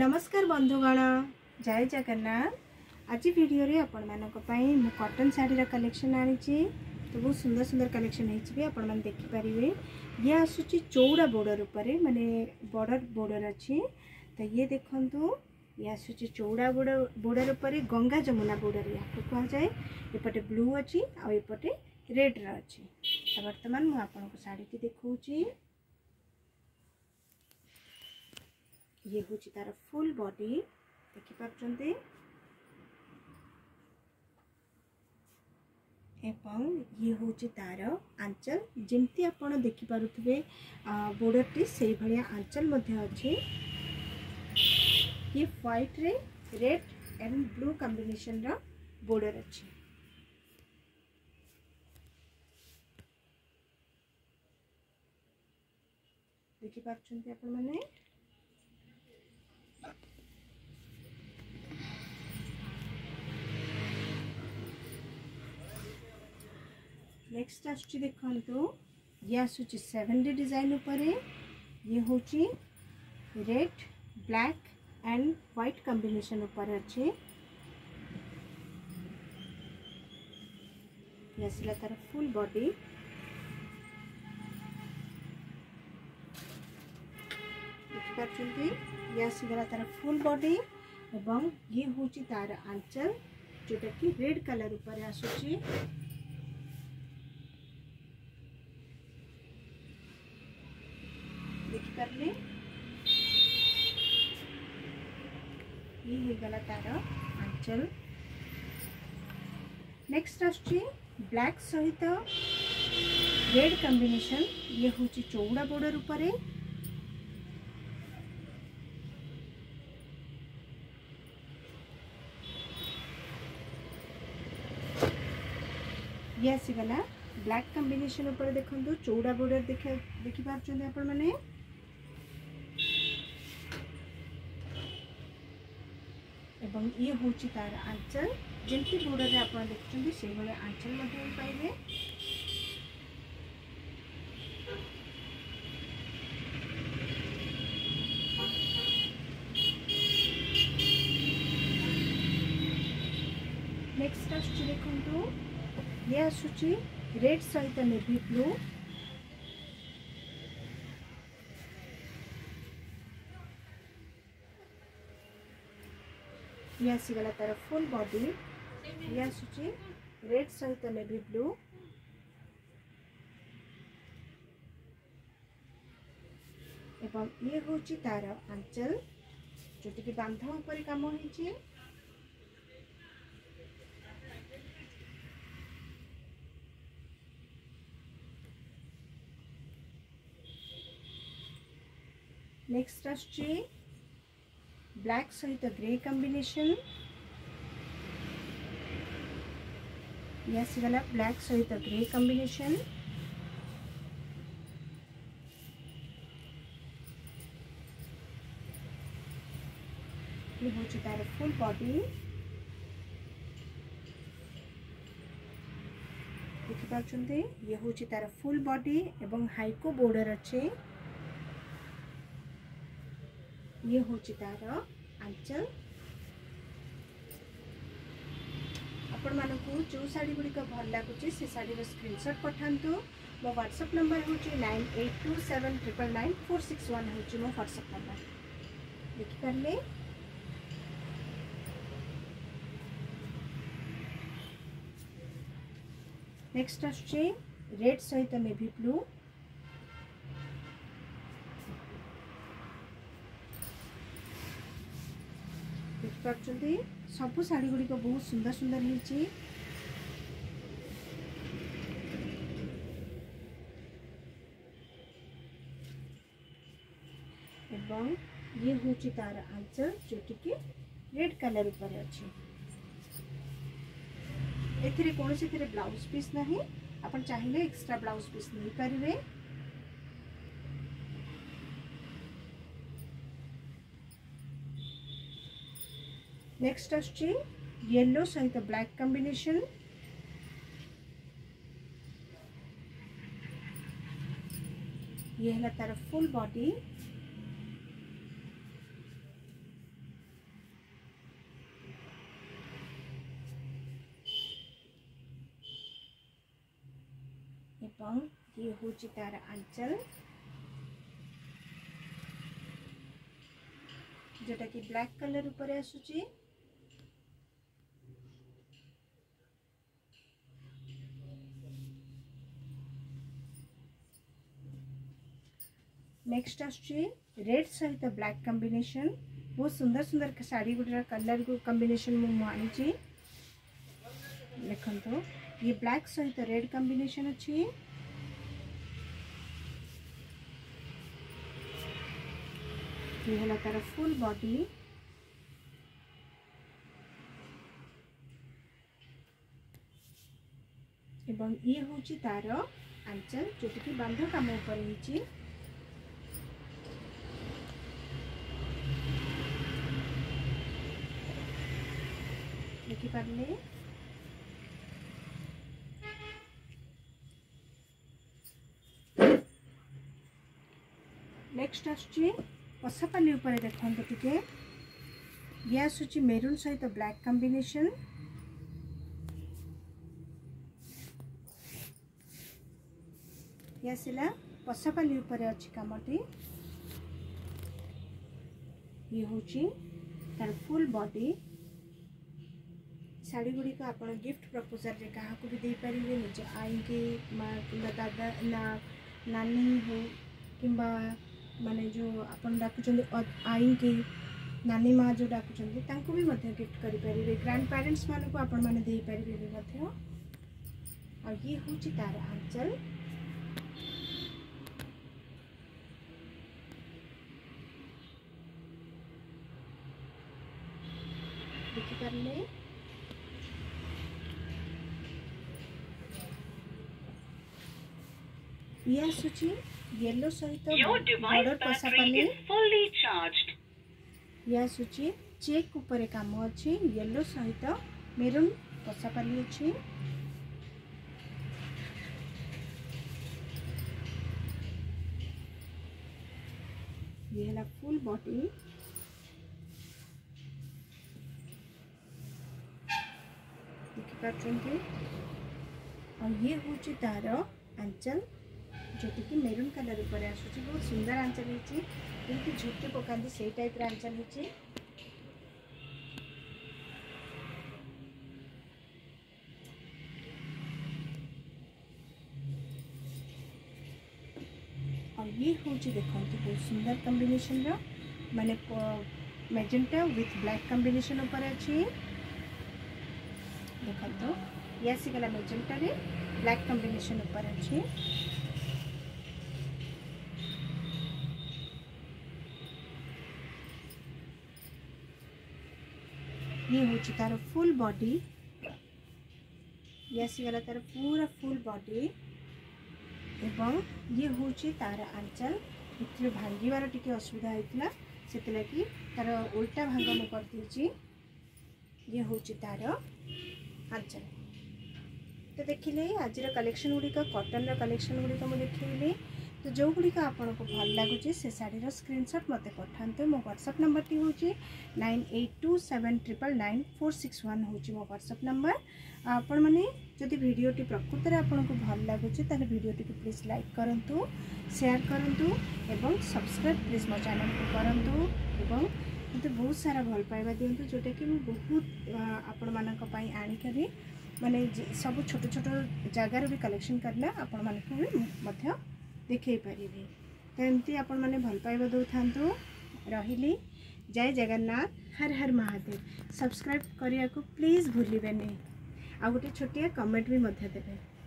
नमस्कार बंधुगण जय जगन्नाथ आज भिडियो आपई मु कटन शाढ़ी कलेक्शन आनी तो बहुत सुंदर सुंदर कलेक्शन भी आप देखिपारे ये आसूसी चौड़ा बोर्डर उपर मानने बॉर्डर बोर्डर अच्छी तो ये देखो ये आसूस चौड़ा बोर्डर बोर्डर उपर गंगा जमुना बोर्डर या कह जाए इपटे ब्लू अच्छी आपटे रेड्र अच्छी बर्तमान तो मुझे शाढ़ी की देखा ये हूँ तार फुल बडी देखिपार এবং ইয়ে হচ্ছে তার আঞ্চল যেমতি আপনার দেখিপারে বোর্ডরটি সেইভাবে আঞ্চল অছে ইয়ে হোয়াইট্রে রেড এবং ব্লু কম্বিনেসন বোর্ডর অছে দেখিপার আপনার ಅಷ್ಟೇ ದೇಖಂತು ಯಾ ಸೂಚಿ 7D ಡಿಸೈನ್ ಉಪರೆ ये हूँ red black and white combination अच्छे आसला तार फुल बॉडी देखिए आसगला तार फुल बॉडी एवं ये हूँ तार आंचल जोटा कि रेड कलर उपर आसूँ आंचल नेक्स्ट आसची ब्लैक सहित रेड कम्बेसन ये हूँ चौड़ा बॉर्डर उपर ये आसगला ब्लैक कम्बेसन उपर चौड़ा बॉर्डर देख देखिपार्ज आप ଏବଂ ଇଏ ହେଉଛି ତା'ର ଆଞ୍ଚଲ ଯେମିତି ବୋର୍ଡ଼ରେ ଆପଣ ଦେଖୁଛନ୍ତି ସେଇଭଳି ଆଞ୍ଚଲ ମଧ୍ୟ ପାଇବେ ନେକ୍ସଟ ଆସୁଛି ଦେଖନ୍ତୁ ଇଏ ଆସୁଛି ରେଡ୍ ସହିତ ନେଭି ବ୍ଲୁ ये आसगला तार फुल बडी ये आसड सहित ने ब्लू एवं ये हूँ तार आंचल जोटी की बांध पर कम हो नेक्स्ट आस ब्लैक सहित ग्रे कम्बेसन यह ब्लैक सहित ग्रे कम्बेसन हो फुल बॉडी देखिपे ये हूँ तार फुल बॉडी एवं हाइको बॉर्डर अच्छे ये हूँ तार आंचल आपण मानक जो शाढ़ी गुड़िक भल लगुच से शाढ़ी पठा पठातु मो ह्वाट्सअप नंबर हूँ nine eight two seven triple nine four six one हो ह्वाट्सअप नंबर देखिपारे नेक्स्ट आसड सहित मे ब्लू পারুচ্ছেন সবু শাড়ি গুড়ি বহুত সুন্দর সুন্দর হয়েছে এবং ইয়ে হচ্ছে তার আনসর যেটি কি রেড কালার উপরে আছে এতে কোণী ব্লাউজ পিস না আপনার চাইলে এক্সট্রা ব্লাউজ পিস নিয়ে পারে नेक्स्ट अच्छी येलो सहित ब्लैक कम्बेसन ये है तार फुल बॉडी ये तार आंचल जोटा कि ब्लैक कलर उपर आसुची नेक्स्ट आसड सहित ब्लैक कम्बेसन बहुत सुंदर सुंदर शाढ़ी गुड़ा कलर कम्बेसन मुझे देखो तो, ये ब्लैक सहित रेड कम्बेसन अच्छी तार फुल बॉडी एवं ये हूँ तार आंचल जोटी बांध कम उपरि देखी पारे नेक्स्ट आसपाली देखते टे आसूँ मेरून सहित ब्लैक कम्बेसन आसला पशापाली अच्छी कमटी ये हूँ तर फुल बॉडी शाढ़ी गुड़िक आप गिफ्ट प्रपोजाल क्या भी दे पारे निज आई कि दादा ना नानी हो कि मान जो आप आई की नानी माँ जो डाक भी गिफ्ट करें ग्रांड पेरेन्ट्स मानक आपर आई हूँ तार आंचल देखिपारे ये आसुची येलो सहित बॉर्डर पसा पाले ये आसुची चेक उपरे काम अच्छे येलो सहित मेरून पसा पाली अच्छे ये है फुल बॉडी देखिपार और ये हूँ तार आंचल जोटिकी मेरून कलर उपर आसूँ बहुत सुंदर आंचल होती झुटी पका से टाइप आंचल हो ये हूँ देखते बहुत सुंदर कम्बेसन मानने मेजेंटा विथ ब्लैक कम्बेसन अच्छे देखो ये आसीगला मेजेंटा ब्लैक कम्बेसन अच्छे ये हूँ तार फुल बॉडी ये आसगला तार पूरा फुल बॉडी एवं ये हूँ तार आंचल इतने भांगार टी असुविधा होता से लगे तार उल्टा भाग मुझे ये हूँ तार आंचल तो देखिले आज कलेक्शन गुड़िक कटन रलेक्शन गुड़िक मुझे देखली তো ଯେଉଁଗୁଡ଼ିକ ଆପଣଙ୍କୁ ଭଲ ଲାଗୁଛି ସେ ଶାଢ଼ୀର ସ୍କ୍ରିନଶଟ୍ ମୋତେ ପଠାନ୍ତୁ ମୋ ହ୍ୱାଟ୍ସଅପ୍ ନମ୍ବରଟି ହେଉଛି nine eight two seven triple nine four six one ହେଉଛି ମୋ ହ୍ୱାଟ୍ସଅପ୍ ନମ୍ବର ଆପଣମାନେ ଯଦି ଭିଡ଼ିଓଟି ପ୍ରକୃତରେ ଆପଣଙ୍କୁ ଭଲ ଲାଗୁଛି ତାହେଲେ ଭିଡ଼ିଓଟିକୁ ପ୍ଲିଜ୍ ଲାଇକ୍ କରନ୍ତୁ ସେୟାର କରନ୍ତୁ ଏବଂ ସବସ୍କ୍ରାଇବ୍ ପ୍ଲିଜ୍ ମୋ ଚ୍ୟାନେଲ୍କୁ କରନ୍ତୁ ଏବଂ ମୋତେ ବହୁତ ସାରା ଭଲ ପାଇବା ଦିଅନ୍ତୁ ଯେଉଁଟାକି ମୁଁ ବହୁତ ଆପଣମାନଙ୍କ ପାଇଁ ଆଣିକରି ମାନେ ସବୁ ଛୋଟ ଛୋଟ ଜାଗାର ବି କଲେକ୍ସନ୍ କରିଲେ ଆପଣମାନଙ୍କୁ ବି ମଧ୍ୟ पारे एमती आपण मैंने भलपाइबा दे था रही जय जगन्नाथ हर हर महादेव सब्सक्राइब करने को प्लीज भूल आ गए छोटिया कमेंट भी मध्य देते